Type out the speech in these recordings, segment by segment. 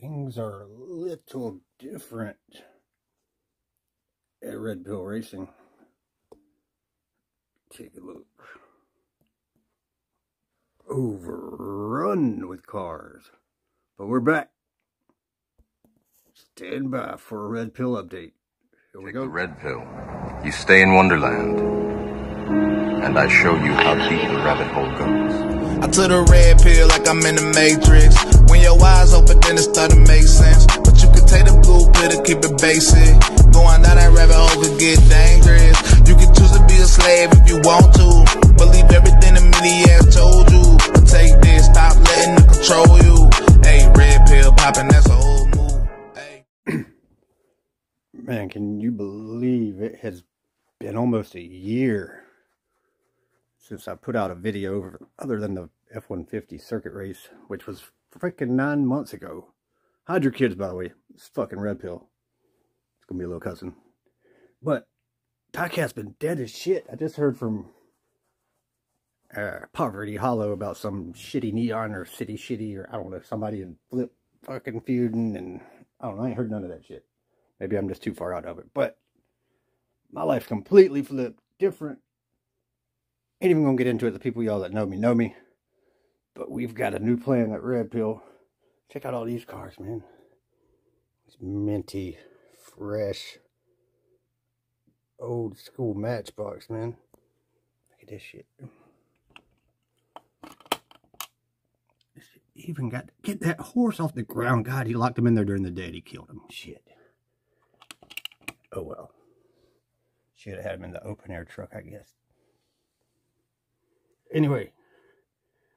things are a little different at Red Pill Racing. Take a look. Overrun with cars. But we're back. Stand by for a Red Pill update. Here we Take go. the red pill. You stay in Wonderland. And I show you how deep the rabbit hole goes. I took the red pill like I'm in the matrix. Your eyes open, then it start to make sense. But you can take the blue pill to keep it basic. Going down that rabbit hole could get dangerous. You can choose to be a slave if you want to. Believe everything the media has told you. But take this, stop letting it control you. Hey, red pill popping, that's a whole move. Hey. Man, can you believe it has been almost a year since I put out a video other than the F-150 circuit race, which was freaking nine months ago. Hide your kids, by the way. It's fucking red pill. It's gonna be a little cousin. But Diecast's been dead as shit. I just heard from uh, Poverty Hollow about some shitty neon or city shitty or I don't know, somebody in flip fucking feuding and I don't know, I ain't heard none of that shit. Maybe I'm just too far out of it. But my life's completely flipped, different. Ain't even gonna get into it. The people y'all that know me know me. But we've got a new plan at Red Pill. Check out all these cars, man. It's minty, fresh, old school matchbox, man. Look at this shit. This shit even got get that horse off the ground. God, he locked him in there during the day. He killed him. Shit. Oh well. Should have had him in the open air truck, I guess. Anyway,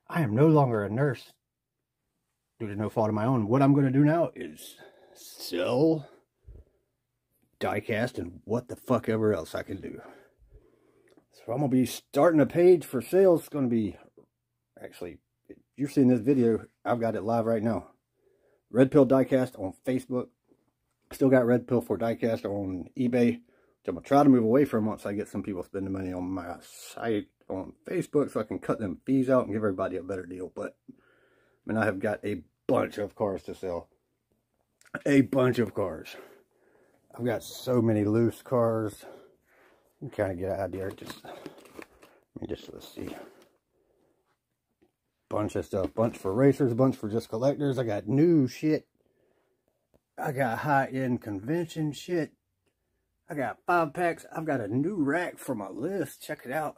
I am no longer a nurse due to no fault of my own. What I'm going to do now is sell diecast and what the fuck ever else I can do. So I'm going to be starting a page for sales. It's going to be, actually, you're seeing this video, I've got it live right now. Red Pill Diecast on Facebook. Still got Red Pill for Diecast on eBay. I'm going to try to move away from once I get some people spending money on my site on Facebook so I can cut them fees out and give everybody a better deal. But, I mean, I have got a bunch of cars to sell. A bunch of cars. I've got so many loose cars. You kind of get an idea. Just, let me just, let's see. Bunch of stuff. Bunch for racers, bunch for just collectors. I got new shit. I got high-end convention shit. I got five packs. I've got a new rack for my list. Check it out.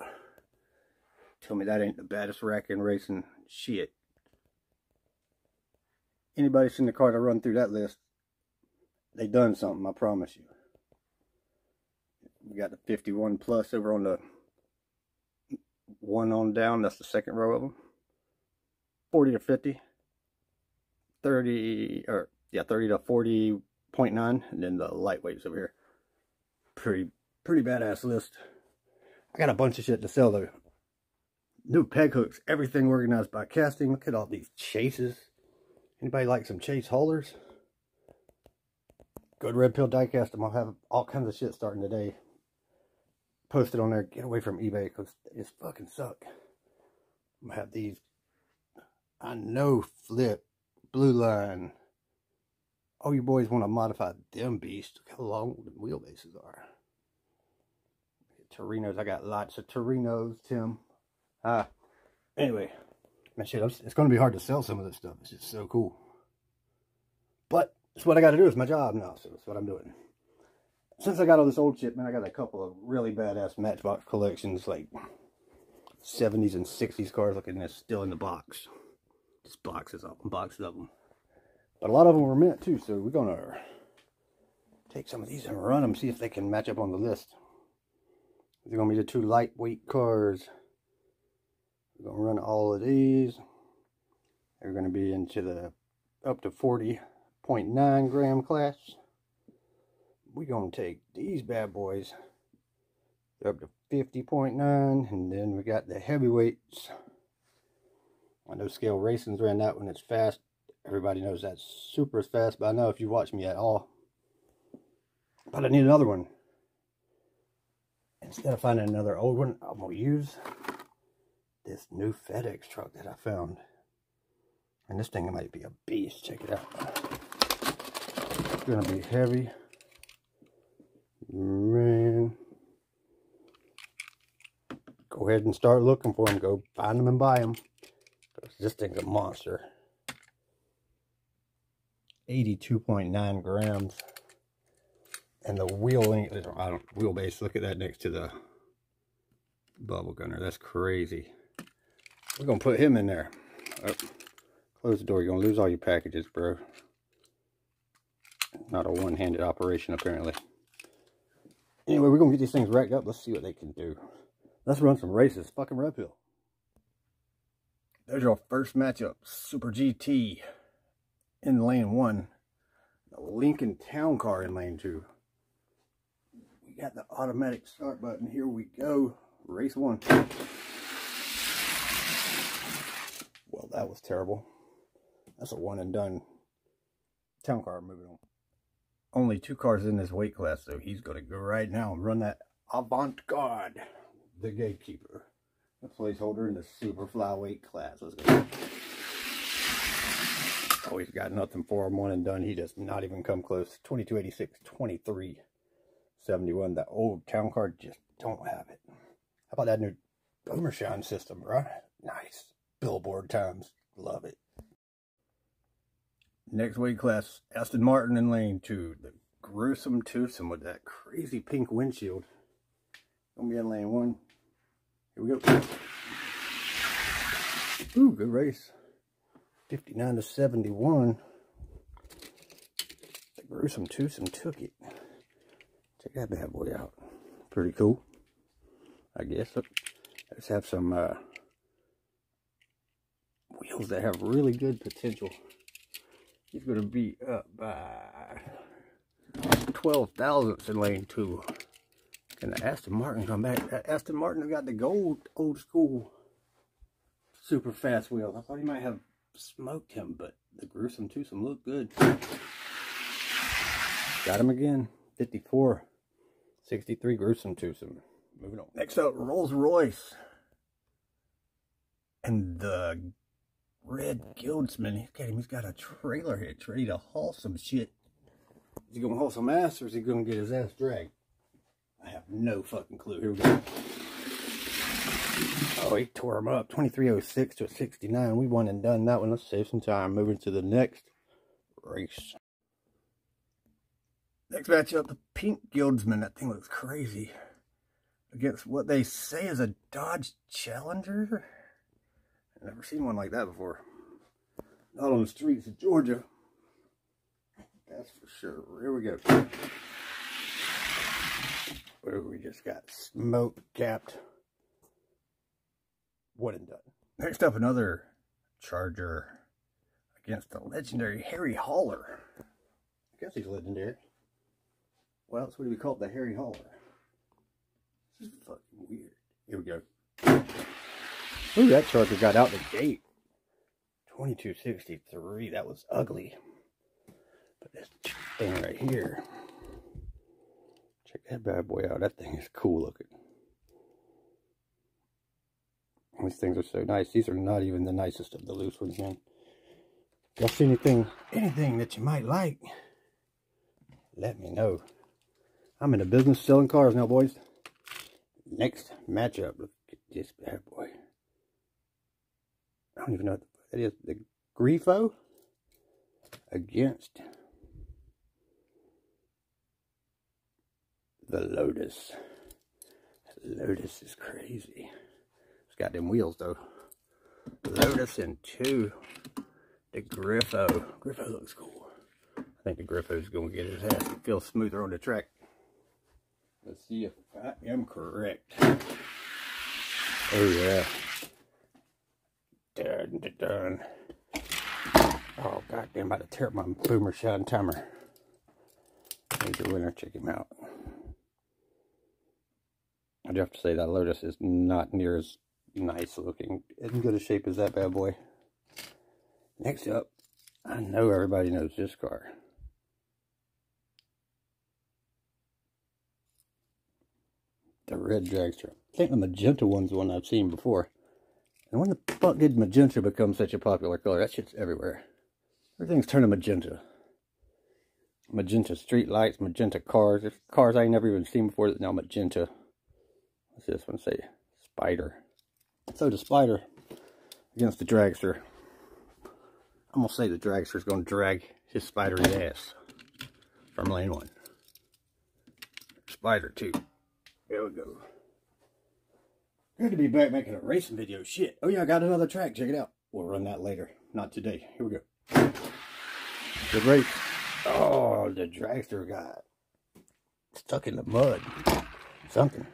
Tell me that ain't the baddest rack in racing. Shit. Anybody seen the car to run through that list, they done something, I promise you. We got the 51 plus over on the one on down. That's the second row of them. 40 to 50. 30, or yeah, 30 to 40.9. And then the lightweights over here. Pretty, pretty badass list. I got a bunch of shit to sell though. New peg hooks, everything organized by casting. Look at all these chases. Anybody like some chase haulers? Go to Red Pill Diecast. I'm gonna have all kinds of shit starting today. Post it on there. Get away from eBay because it's fucking suck. I'm gonna have these. I know flip, Blueline. All you boys want to modify them beasts. Look how long the wheelbases are. Torinos. I got lots of Torinos, Tim. Ah, anyway, man, shit, it's, it's going to be hard to sell some of this stuff. It's just so cool. But it's what I got to do. It's my job now, so that's what I'm doing. Since I got all this old shit, man, I got a couple of really badass Matchbox collections, like 70s and 60s cars. Looking at this still in the box. Just boxes of them, boxes of them. But a lot of them were mint too, so we're going to take some of these and run them, see if they can match up on the list. They're going to be the two lightweight cars. We're going to run all of these. They're going to be into the up to 40.9 gram class. We're going to take these bad boys. They're up to 50.9. And then we got the heavyweights. I know Scale Racing's ran that one. It's fast. Everybody knows that's super fast. But I know if you watch me at all. But I need another one. Instead of finding another old one, I'm going to use this new FedEx truck that I found. And this thing might be a beast. Check it out. It's gonna be heavy. Man. Go ahead and start looking for them. Go find them and buy them. This thing's a monster. 82.9 grams. And the wheel I don't, wheelbase, look at that next to the bubble gunner. That's crazy. We're going to put him in there. Oh, close the door. You're to lose all your packages, bro. Not a one-handed operation, apparently. Anyway, we're going to get these things racked up. Let's see what they can do. Let's run some races. Fucking Red Pill. There's our first matchup. Super GT in lane one. The Lincoln Town Car in lane two. We got the automatic start button. Here we go. Race one. Well, that was terrible. That's a one and done town car moving on. Only two cars in this weight class, so he's going to go right now and run that Avant-Garde, the gatekeeper. The placeholder in the super flyweight class. Let's go. Oh, he's got nothing for him. One and done. He does not even come close. 2286, 23, 71. The old town car just don't have it. How about that new Boomershine system, right? Nice. Billboard times. Love it. Next weight class, Aston Martin in lane two. The gruesome twosome with that crazy pink windshield. Gonna be in lane one. Here we go. Ooh, good race. 59 to 71. The gruesome twosome took it. Check that bad boy out. Pretty cool. I guess. Let's have some uh, wheels that have really good potential. He's going to be up by 12 thousandths in lane two. Can the Aston Martin come back? Aston Martin got the gold old school super fast wheels. I thought he might have smoked him, but the gruesome twosome looked good. Got him again. 54. 63 gruesome twosome. Moving on. Next up, Rolls Royce. And the Red Guildsman. Look at him. He's got a trailer hitch ready to haul some shit. Is he going to haul some ass or is he going to get his ass dragged? I have no fucking clue. Here we go. Oh, he tore him up. 2306 to 69. We won and done that one. Let's save some time. Moving to the next race. Next matchup, the Pink Guildsman. That thing looks crazy. Against what they say is a Dodge Challenger. I've never seen one like that before. Not on the streets of Georgia. That's for sure. Here we go. Where we just got smoke capped. One and done. Next up, another Charger against the legendary Harry Hauler. I guess he's legendary. What else would we call it? The Harry Hauler. This is fucking weird. Here we go. Ooh, that Charger got out the gate. 2263. That was ugly. But this thing right here. Check that bad boy out. That thing is cool looking. These things are so nice. These are not even the nicest of the loose ones, man. If see anything, anything that you might like, let me know. I'm in the business selling cars now, boys. Next matchup. Look at this bad boy. I don't even know what that is. The Grifo against the Lotus. Lotus is crazy. It's got them wheels though. Lotus and two. The Grifo. Grifo looks cool. I think the Grifo's going to get his ass and feel smoother on the track. Let's see if I am correct. Oh yeah. Dun, dun, dun. Oh goddamn! About to tear up my boomer Boomershine timer. He's the winner. Check him out. I do have to say that Lotus is not near as nice looking, in good a shape as that bad boy. Next up, I know everybody knows this car. The red dragster. I think the magenta one's one I've seen before. And when the fuck did magenta become such a popular color? That shit's everywhere. Everything's turning magenta. magenta street lights, magenta cars. There's cars I ain't never even seen before that now magenta. What's this one say? Spider. So the spider against the dragster. I'm gonna say the dragster's gonna drag his spidery ass from lane one. Spider two. There we go. Good to be back making a racing video. Shit. Oh yeah, I got another track. Check it out. We'll run that later. Not today. Here we go. Good race. Oh, the dragster got stuck in the mud. Something.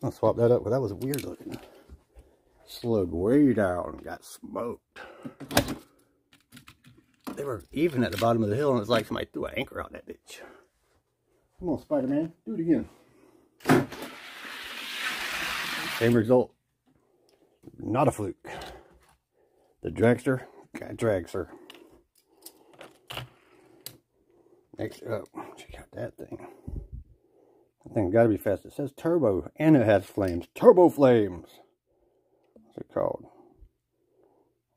I'll swap that up, but that was weird looking. Slowed way down, got smoked. They were even at the bottom of the hill, and it's like somebody threw an anchor on that bitch. Come on, Spider-Man, do it again. Same result. Not a fluke. The dragster got dragster. Next up, check out that thing. That thing got to be fast. It says turbo, and it has flames. Turbo flames. What's it called?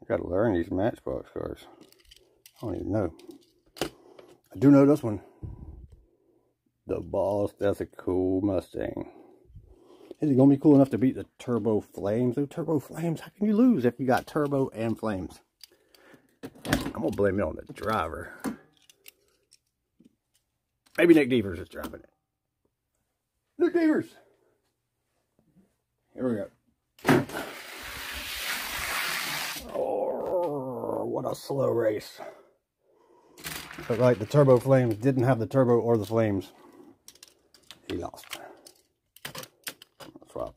I got to learn these Matchbox cars. I don't even know. I do know this one. The Boss. That's a cool Mustang. Is it going to be cool enough to beat the Turbo Flames? The Turbo Flames, how can you lose if you got Turbo and Flames? I'm going to blame it on the driver. Maybe Nick Devers is driving it. Nick Devers! Here we go. Oh, what a slow race. But like the Turbo Flames didn't have the turbo or the flames. He lost. Swap.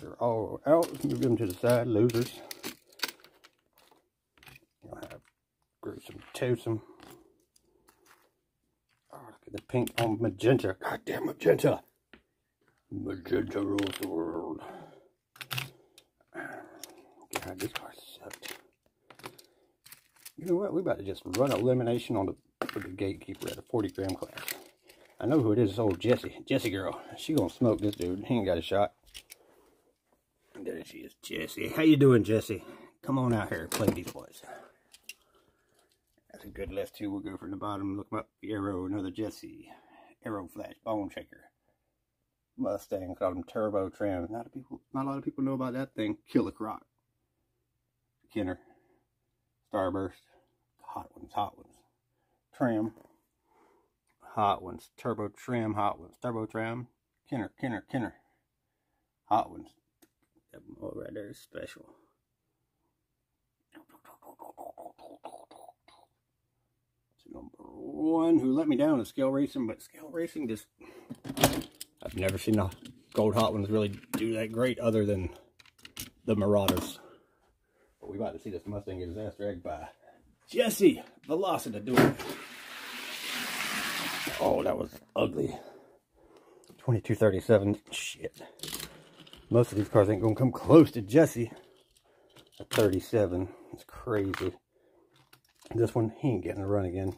They're all out. Move them to the side. Losers. You'll have gruesome twosome. Oh, look at the pink on magenta. Goddamn magenta. Magenta rules the world. God, this car sucked. You know what? We're about to just run elimination on the the gatekeeper at a 40 gram class. I know who it is. It's old Jesse. Jesse girl. She gonna smoke this dude. He ain't got a shot. There she is, Jesse. How you doing, Jesse? Come on out here play these boys. That's a good left two. We'll go from the bottom. Look up. Arrow, another Jesse. Arrow Flash, Bone Shaker. Mustang, called them Turbo Trim. Not a people, not a lot of people know about that thing. Killer Croc. Kenner. Starburst. Hot ones, hot ones. Trim. Hot ones. Turbo Trim, hot ones. Turbo Trim. Kenner, Kenner, Kenner. Hot ones. That one right there is special. Number one who let me down is Scale Racing, but Scale Racing just I've never seen a gold hot ones really do that great other than the Marauders. But we about to see this Mustang get his ass dragged by Jesse Velocity doing it. Oh, that was ugly. 2237. Shit. Most of these cars ain't gonna come close to Jesse. A 37. It's crazy. This one, he ain't getting a run again.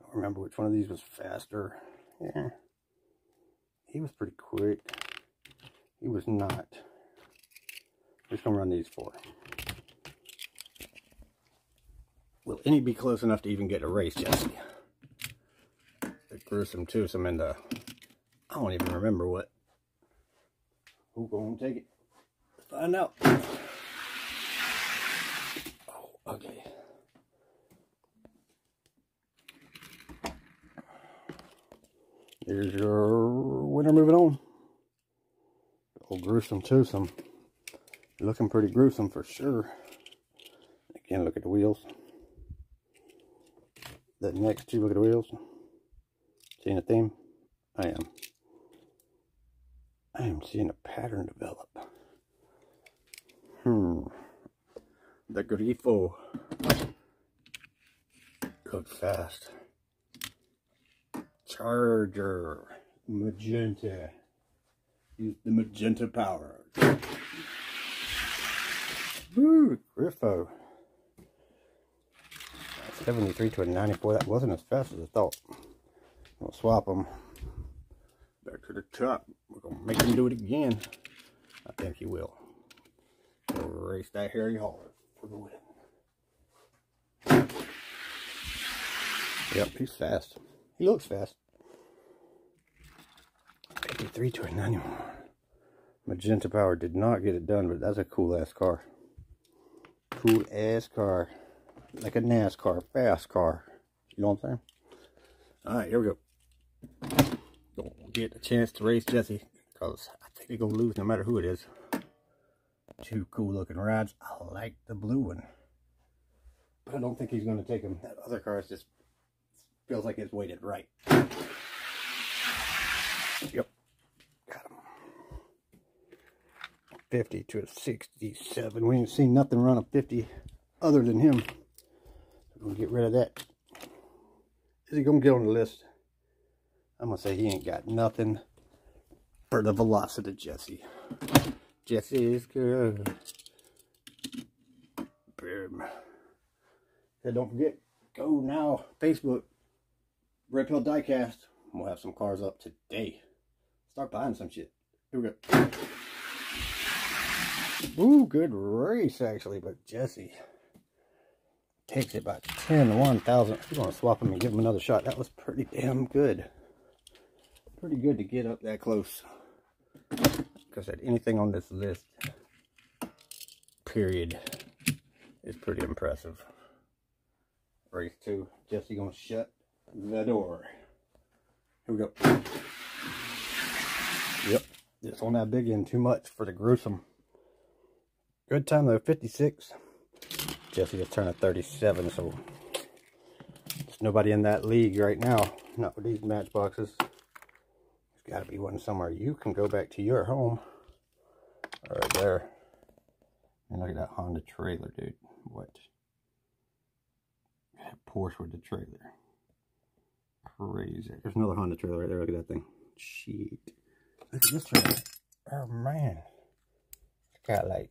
I don't remember which one of these was faster. Yeah. He was pretty quick. He was not. Just gonna run these four. Will any be close enough to even get a race, Jesse? Gruesome twosome and the I don't even remember what. Who gonna take it? Find out. Oh, ugly. Here's your winner moving on. Old gruesome twosome. Looking pretty gruesome for sure. Again, look at the wheels. That next two, look at the wheels. Seeing a theme? I am. I am seeing a pattern develop. Hmm. The Grifo. Cook fast. Charger. Magenta. Use the magenta power. Woo, Grifo. 73 to a 94. That wasn't as fast as I thought. We'll swap them. Back to the top. We're going to make him do it again. I think he will. We'll race that Harry Hauler for the win. Yep, he's fast. He looks fast. 53 to a 91. Magenta Power did not get it done, but that's a cool ass car. Cool ass car. Like a NASCAR, fast car. You know what I'm saying? Alright, here we go. Don't get a chance to race Jesse, because I think they're going to lose no matter who it is. Two cool looking rides. I like the blue one. But I don't think he's going to take him. That other car is just feels like it's weighted right. Yep. Got him. 50 to a 67. We ain't seen nothing run a 50 other than him. To get rid of that. Is he going to get on the list? I'm going to say he ain't got nothing for the Velocity Jesse. Jesse is good. Boom. And don't forget, go now, Facebook, Red Pill Diecast. We'll have some cars up today. Start buying some shit. Here we go. Ooh, good race, actually, but Jesse takes it by 10 to 1 thousand. We're going to swap him and give him another shot. That was pretty damn good. Pretty good to get up that close. Because anything on this list, period, is pretty impressive. Race 2. Jesse to shut the door. Here we go. Yep. Just on that big end too much for the gruesome. Good time though, 56. Jesse just turned a 37, so there's nobody in that league right now. Not with these matchboxes. Got to be one somewhere. You can go back to your home. Right there. And look at that Honda trailer, dude. What? That Porsche with the trailer. Crazy. There's another Honda trailer right there. Look at that thing. Shit. Look at this trailer. Oh, man. It's got like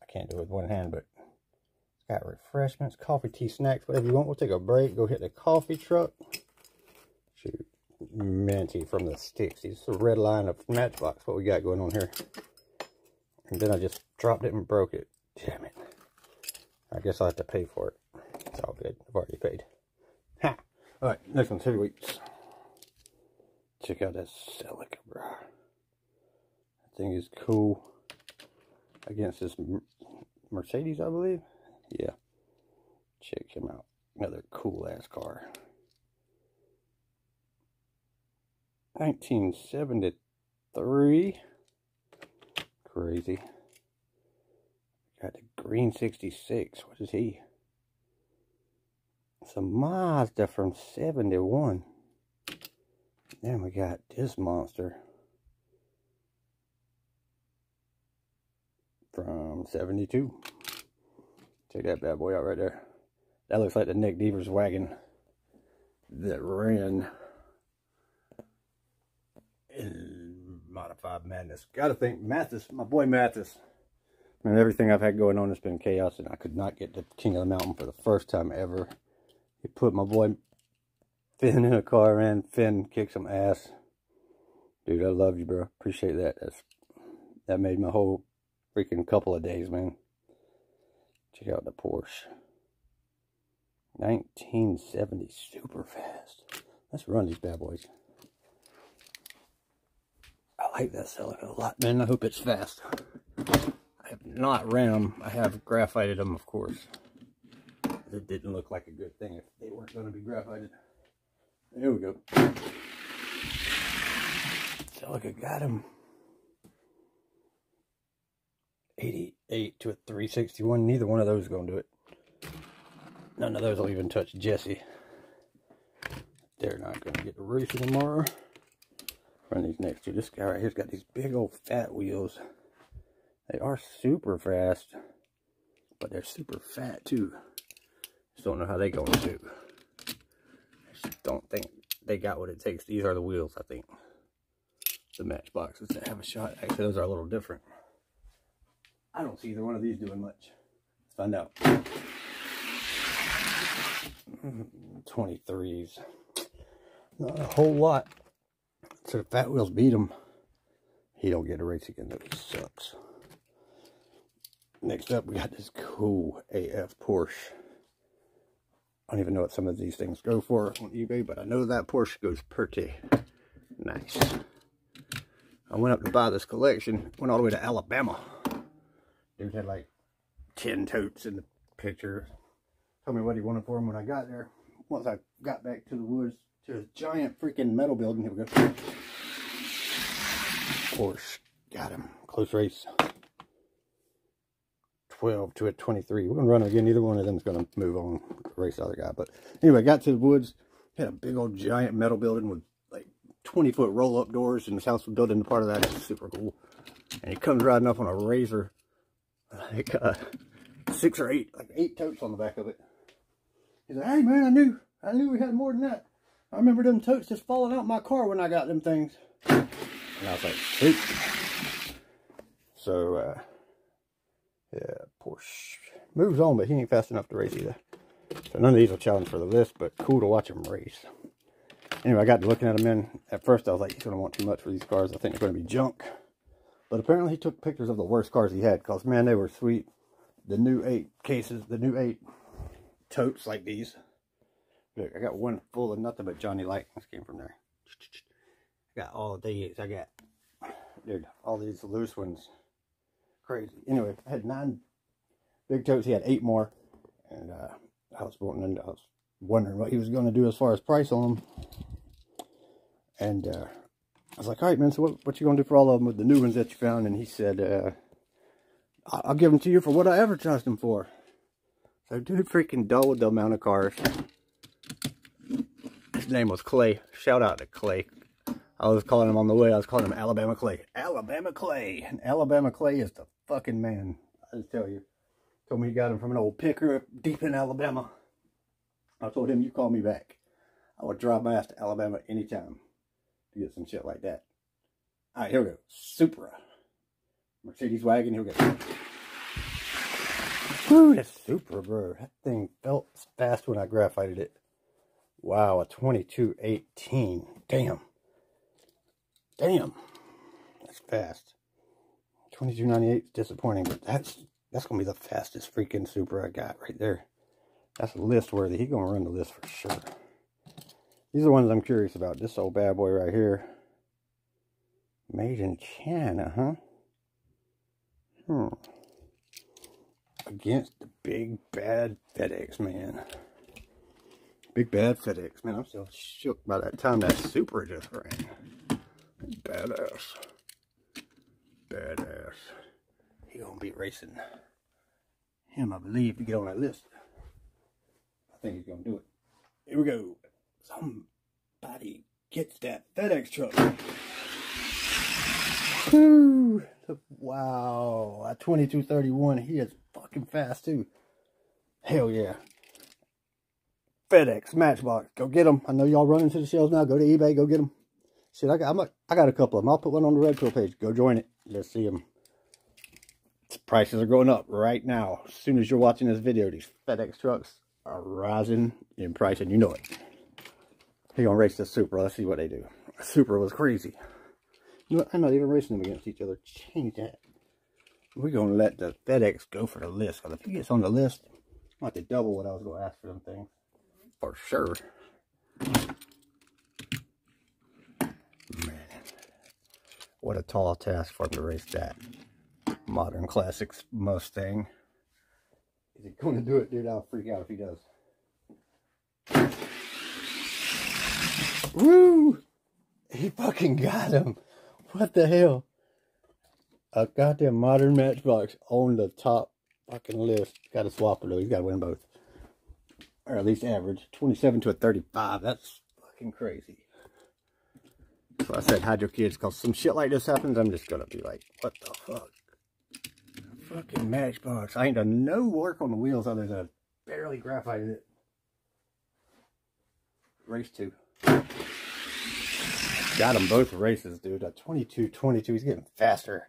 I can't do it with one hand, but it's got refreshments, coffee, tea, snacks, whatever you want. We'll take a break, go hit the coffee truck. Shoot, minty from the sticks. It's a red line of Matchbox, what we got going on here. And then I just dropped it and broke it. Damn it. I guess I'll have to pay for it. It's all good. I've already paid. Ha! Alright, next one's heavyweights. Check out that Celica, bro. That thing is cool. Against this Mercedes, I believe. Yeah. Check him out. Another cool ass car. 1973. Crazy. Got the green 66. What is he? It's a Mazda from 71. Then we got this monster. from 72. Check that bad boy out right there. That looks like the Nick Deaver's wagon that ran in Modified Madness. Gotta thank Mathis, my boy Mathis. And everything I've had going on has been chaos, and I could not get to King of the Mountain for the first time ever. He put my boy Finn in a car, and Finn kicked some ass. Dude, I love you, bro. Appreciate that. That's that made my whole freaking couple of days, man. Check out the Porsche. 1970, super fast. Let's run these bad boys. Like that Celica a lot, man. I hope it's fast. I have not ran them. I have graphited them, of course. It didn't look like a good thing if they weren't going to be graphited. There we go. Celica got him. 88 to a 361. Neither one of those is going to do it. None of those will even touch Jesse. They're not going to get the roof tomorrow. Run these next two. This guy right here's got these big old fat wheels. They are super fast, but they're super fat too. Just don't know how they going to just don't think they got what it takes. These are the wheels, I think. The matchboxes that have a shot. Actually, those are a little different. I don't see either one of these doing much. Let's find out. Mm-hmm. 23s. Not a whole lot. So the Fat Wheels beat him. He don't get a race again, That sucks. Next up, we got this cool AF Porsche. I don't even know what some of these things go for on eBay, but I know that Porsche goes pretty nice. I went up to buy this collection, went all the way to Alabama. Dude had like 10 totes in the picture. Told me what he wanted for them when I got there. Once I got back to the woods, to a giant freaking metal building, here we go. Porsche, got him. Close race. 12 to a 23. We're going to run again. Neither one of them is going to move on race the other guy. But anyway, got to the woods. Had a big old giant metal building with like 20 foot roll up doors. And this house was built into part of that. It's super cool. And he comes riding up on a razor. Like uh, six or eight, like eight totes on the back of it. He's like, hey man, I knew, I knew we had more than that. I remember them totes just falling out my car when I got them things. And I was like, sweet. So, uh, yeah, Porsche moves on, but he ain't fast enough to race either. So none of these will challenge for the list, but cool to watch him race. Anyway, I got to looking at him in. At first, I was like, he's going to want too much for these cars. I think they're going to be junk. But apparently, he took pictures of the worst cars he had because, man, they were sweet. The new eight cases, the new eight totes like these. Look, I got one full of nothing but Johnny Lightnings came from there. I got all these. I got, dude, all these loose ones crazy. Anyway, I had nine big totes. He had eight more. And uh, I was wanting, I was wondering what he was going to do as far as price on them. And uh, I was like, all right, man, so what, what you going to do for all of them with the new ones that you found? And he said, uh, I'll give them to you for what I advertised them for. So dude freaking doubled the amount of cars. Name was Clay. Shout out to Clay. I was calling him on the way. I was calling him Alabama Clay. Alabama Clay. And Alabama Clay is the fucking man. I just tell you. Told me he got him from an old picker deep in Alabama. I told him, you call me back. I would drive my ass to Alabama anytime to get some shit like that. All right, here we go. Supra. Mercedes wagon. Here we go. Whew, that's Supra, bro. That thing felt fast when I graphited it. Wow, a 2218. Damn. Damn. That's fast. 2298 is disappointing, but that's that's gonna be the fastest freaking Supra I got right there. That's list worthy. He's gonna run the list for sure. These are the ones I'm curious about. This old bad boy right here. Made in China, huh? Hmm. Against the big bad FedEx man. Big bad FedEx. Man, I'm still shook by that time that Supra just ran. Badass. Badass. He gonna be racing him, I believe, to get on that list. I think he's gonna do it. Here we go. Somebody gets that FedEx truck. Woo! Wow. At 2231, he is fucking fast too. Hell yeah. FedEx, Matchbox. Go get them. I know y'all running to the shelves now. Go to eBay. Go get them. Shit, I got, I'm a, I got a couple of them. I'll put one on the Red Pill page. Go join it. Let's see them. Prices are going up right now. As soon as you're watching this video, these FedEx trucks are rising in price, and you know it. He gonna race this Supra. Let's see what they do. Supra was crazy. You know what? I'm not even racing them against each other. Change that. We're gonna let the FedEx go for the list. Because if he gets on the list, I'm have to double what I was gonna ask for them things. For sure. Man. What a tall task for him to race that. Modern Classics Mustang. Is he going to do it, dude? I'll freak out if he does. Woo! He fucking got him. What the hell? A goddamn modern matchbox on the top fucking list. Got to swap it though. He's got to win both. Or at least average. 27 to a 35. That's fucking crazy. So I said hide your kids because some shit like this happens. I'm just going to be like, what the fuck? Fucking matchbox. I ain't done no work on the wheels other than barely graphited it. Race two. Got them both races, dude. At 22, 22. He's getting faster.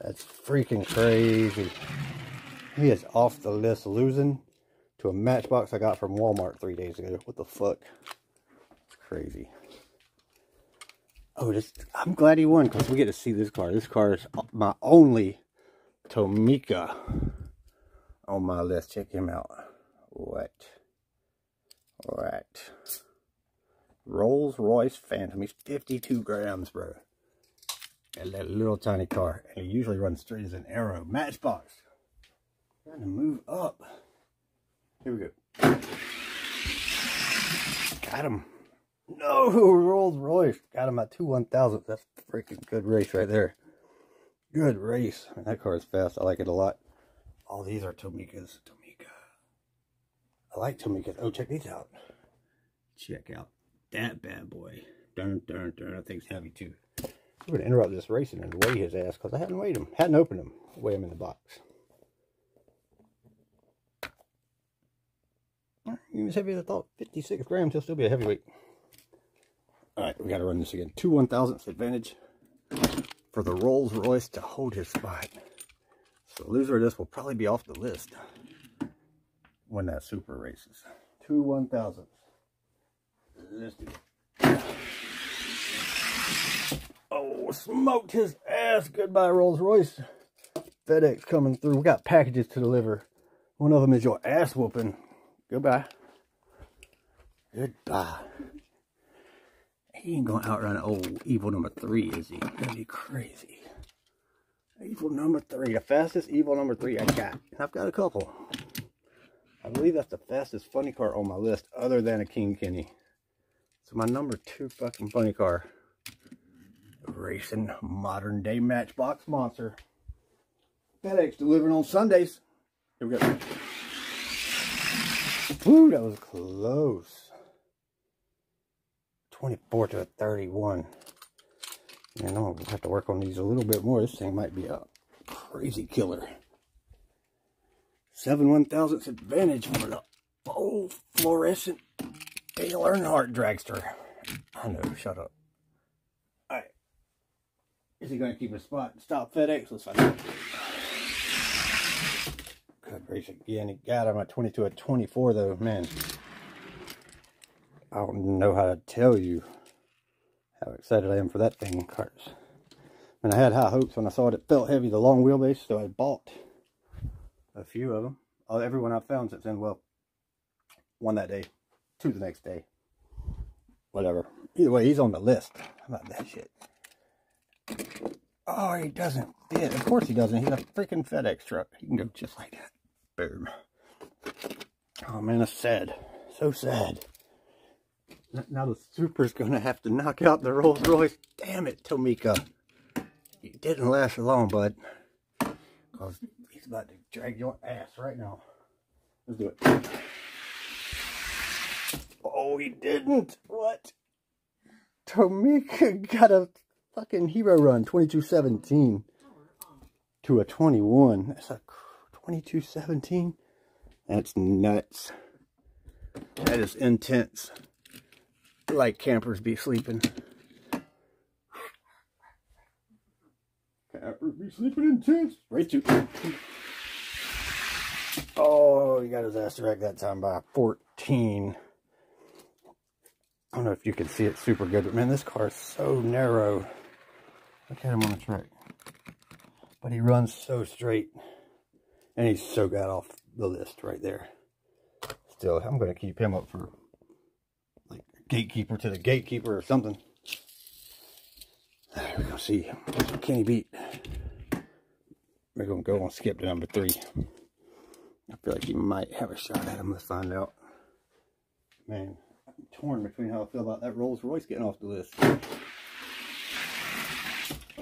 That's freaking crazy. He is off the list losing to a matchbox I got from Walmart three days ago. What the fuck? It's crazy. Oh, just I'm glad he won because we get to see this car. This car is my only Tomica on my list. Check him out. What? All right. Rolls Royce Phantom. He's 52 grams, bro. And that little tiny car. And he usually runs straight as an arrow. Matchbox. Trying to move up. Here we go. Got him. No, Rolls Royce. Got him at two one thousand. That's freaking good race right there. Good race. That car is fast. I like it a lot. All these are Tomicas. Tomica. I like Tomicas. Oh, check these out. Check out that bad boy. Dun, dun, dun. That thing's heavy too. I'm going to interrupt this racing and weigh his ass because I hadn't weighed him. Hadn't opened him. Weigh him in the box. He was heavy as I thought. 56 grams. He'll still be a heavyweight. All right, we got to run this again. Two one thousandths advantage for the Rolls Royce to hold his spot. So loser of this will probably be off the list when that Supra races. Two one thousandths. Let's do it. Oh, smoked his ass. Goodbye, Rolls Royce. FedEx coming through. We got packages to deliver. One of them is your ass whooping. Goodbye. Goodbye. He ain't gonna outrun old evil number three, is he? That'd be crazy. Evil number three, the fastest evil number three I got. I've got a couple. I believe that's the fastest funny car on my list, other than a King Kenny. So my number two fucking funny car. Racing modern day matchbox monster. FedEx delivering on Sundays. Here we go. Ooh, that was close. 24 to a 31. And I'm to have to work on these a little bit more. This thing might be a crazy killer. 7 one thousandths advantage for the old fluorescent Dale Earnhardt dragster. I know, shut up. Alright. Is he going to keep a spot stop FedEx? Let's find out. Race again. He got him at 22 at 24 though, man. I don't know how to tell you how excited I am for that thing in cars. And I had high hopes when I saw it. It felt heavy, the long wheelbase, so I bought a few of them. Uh, everyone I've found since then, well, one that day, two the next day. Whatever. Either way, he's on the list. How about that shit? Oh, he doesn't fit. Of course he doesn't. He's a freaking FedEx truck. He can go just like that. Boom. Oh man, that's sad. So sad. Now the Supra's going to have to knock out the Rolls Royce. Damn it, Tomica. You didn't last long, bud. Because he's about to drag your ass right now. Let's do it. Oh, he didn't. What? Tomica got a fucking hero run. 2217 to a 21. That's a 2217. That's nuts. That is intense like campers be sleeping. Campers be sleeping in tents. Race two. Oh, he got his ass dragged that time by 14. I don't know if you can see it super good, but man, this car is so narrow. Look at him on the track. But he runs so straight. And he's so got off the list right there. Still, I'm going to keep him up for like gatekeeper to the gatekeeper or something. We're going to see. Can he beat? We're going to go on skip to number three. I feel like he might have a shot at him. Let's find out. Man, I'm torn between how I feel about that Rolls Royce getting off the list.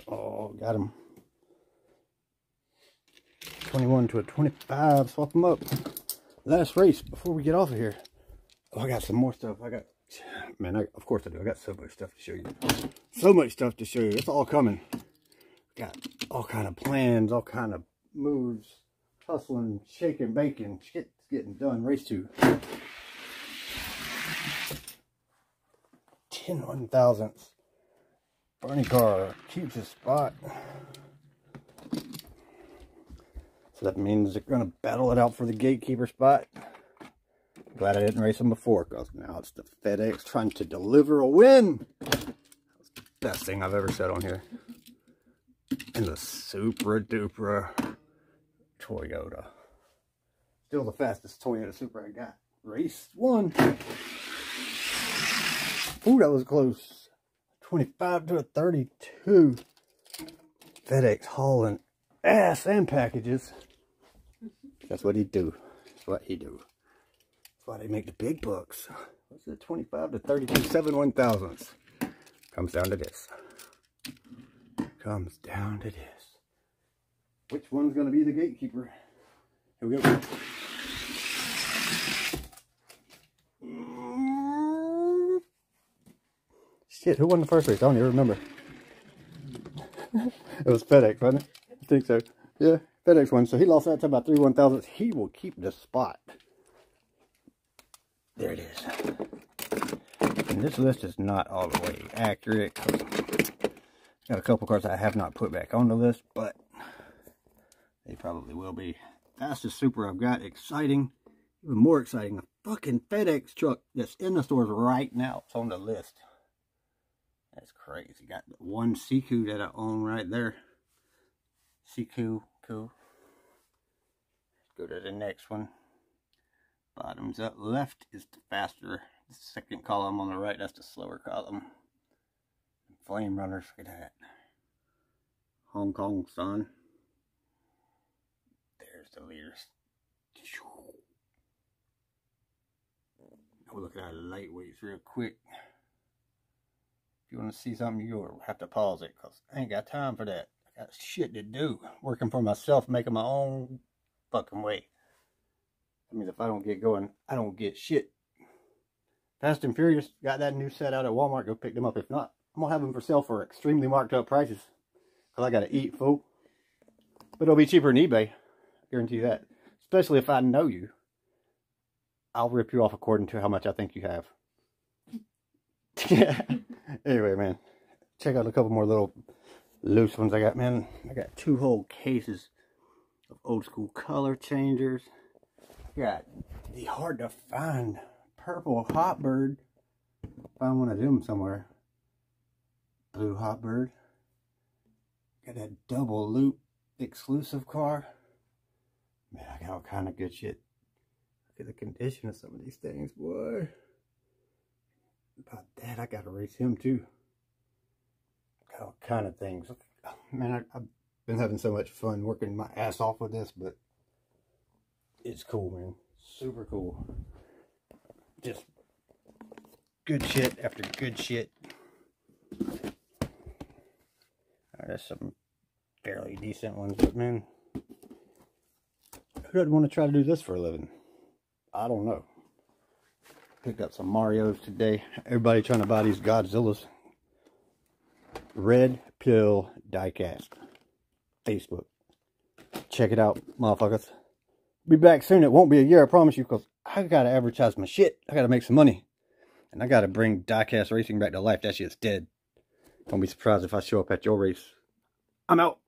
Oh, got him. 21 to a 25. Swap them up. Last race before we get off of here. Oh, I got some more stuff. I got man, I, of course I do. I got so much stuff to show you. So much stuff to show you. It's all coming. Got all kind of plans, all kind of moves, hustling, shaking, baking. Shit's getting done. Race two. 10 one thousandths. Bernie car keeps his spot. So that means they're going to battle it out for the gatekeeper spot. Glad I didn't race them before, because now it's the FedEx trying to deliver a win. That's the best thing I've ever said on here. And the Supra Dupra Toyota. Still the fastest Toyota Supra I got. Race one. Ooh, that was close. 25 to a 32. FedEx hauling ass and packages. That's what he do. That's what he do. That's why they make the big bucks. What's it? 25 to 32, seven one thousandths. Comes down to this. Comes down to this. Which one's going to be the gatekeeper? Here we go. Shit, who won the first race? I don't even remember. it was FedEx, wasn't it? I think so. Yeah, FedEx won. So he lost that to about three one thousandths. He will keep the spot. There it is. And this list is not all the way accurate. Got a couple cars I have not put back on the list, but they probably will be. Fastest super I've got. Exciting. Even more exciting. A fucking FedEx truck that's in the stores right now. It's on the list. That's crazy. Got one Siku that I own right there. Siku, cool. Go to the next one. Bottoms up left is the faster. The second column on the right, that's the slower column. Flame runners, look at that. Hong Kong sun. There's the leaders. Oh, look at our lightweights real quick. If you want to see something, you'll have to pause it because I ain't got time for that. I got shit to do. Working for myself, making my own fucking way. I mean, if I don't get going, I don't get shit. Fast and Furious got that new set out at Walmart. Go pick them up. If not, I'm going to have them for sale for extremely marked up prices. Because I got to eat, fool. But it'll be cheaper than eBay. I guarantee you that. Especially if I know you. I'll rip you off according to how much I think you have. yeah. Anyway, man. Check out a couple more little loose ones I got, man. I got two whole cases of old school color changers. Got the hard to find purple hot Hotbird. Found one of them somewhere. Blue Hotbird. Got that double loop exclusive car. Man, I got all kind of good shit. Look at the condition of some of these things, boy. About that, I gotta race him too. Got all kind of things. Man, I, I've been having so much fun working my ass off with this, but it's cool, man. Super cool. Just good shit after good shit. There's some fairly decent ones, but man, who doesn't want to try to do this for a living? I don't know. Picked up some Marios today. Everybody trying to buy these Godzillas. Red Pill Diecast. Facebook. Check it out, motherfuckers. Be back soon. It won't be a year, I promise you, because I gotta advertise my shit. I gotta make some money. And I gotta bring diecast racing back to life. That shit's dead. Don't be surprised if I show up at your race. I'm out.